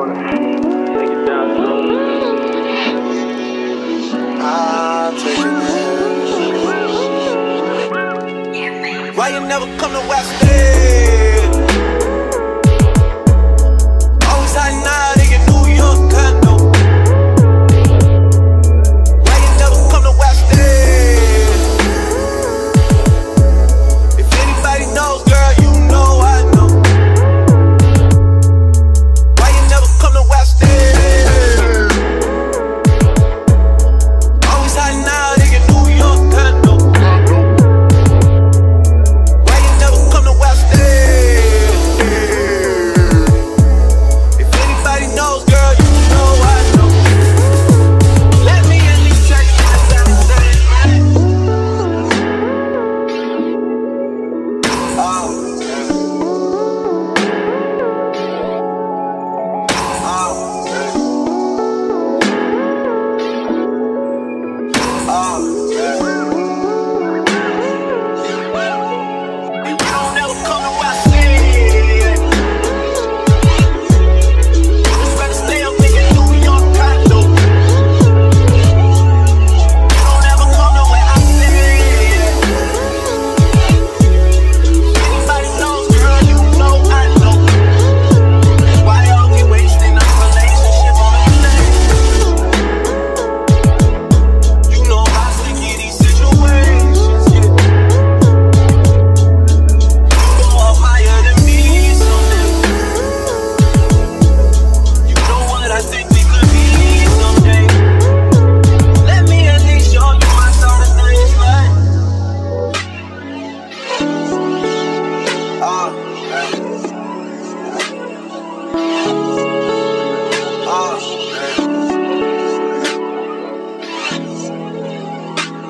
corner. Take it down to Why you never come to West End?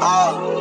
Oh.